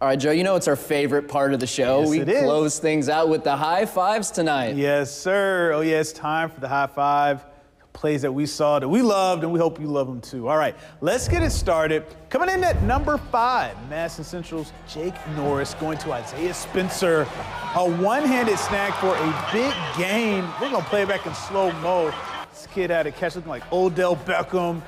All right, Joe, you know it's our favorite part of the show. Yes, we it is. close things out with the high fives tonight. Yes, sir. Oh, yeah, it's time for the high five. Plays that we saw that we loved, and we hope you love them too. All right, let's get it started. Coming in at number five, Madison Central's Jake Norris going to Isaiah Spencer. A one handed snag for a big gain. We're going to play it back in slow mo. This kid had a catch looking like Odell Beckham,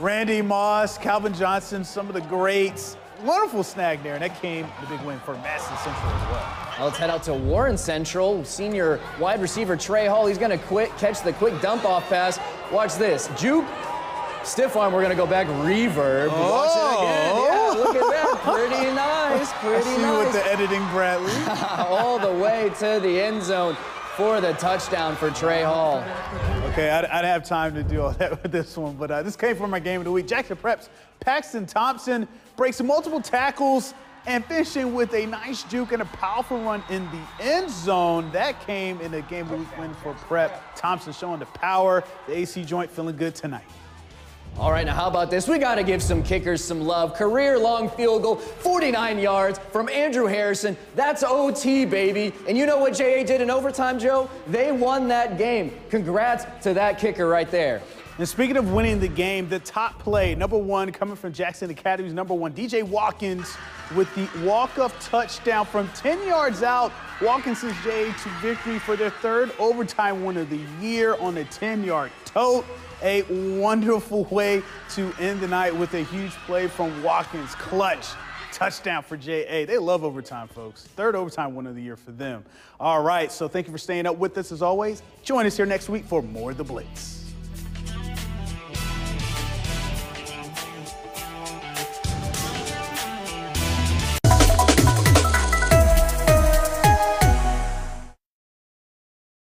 Randy Moss, Calvin Johnson, some of the greats. Wonderful snag there, and that came the big win for Madison Central as well. Now let's head out to Warren Central. Senior wide receiver Trey Hall. He's going to quick catch the quick dump off pass. Watch this. Juke. Stiff arm. We're going to go back. Reverb. Watch it again. Oh. Yeah, look at that. Pretty nice. I Pretty see you nice. with the editing, Bradley. All the way to the end zone for the touchdown for Trey Hall. Okay, I, didn't have time to do all that with this one, but uh, this came from my game of the week. Jackson Preps, Paxton Thompson breaks multiple tackles and finishing with a nice juke and a powerful run in the end zone. That came in a game of the week win for Prep. Thompson showing the power. The AC joint feeling good tonight. All right, now how about this? We got to give some kickers some love. Career long field goal, 49 yards from Andrew Harrison. That's OT, baby. And you know what JA did in overtime, Joe? They won that game. Congrats to that kicker right there. And speaking of winning the game, the top play, number one, coming from Jackson Academy's number one, DJ Watkins with the walk-up touchdown from 10 yards out. Watkins Jay to victory for their third overtime win of the year on a 10-yard tote. A wonderful way to end the night with a huge play from Watkins. Clutch touchdown for JA. They love overtime, folks. Third overtime win of the year for them. All right, so thank you for staying up with us as always. Join us here next week for more the Blitz.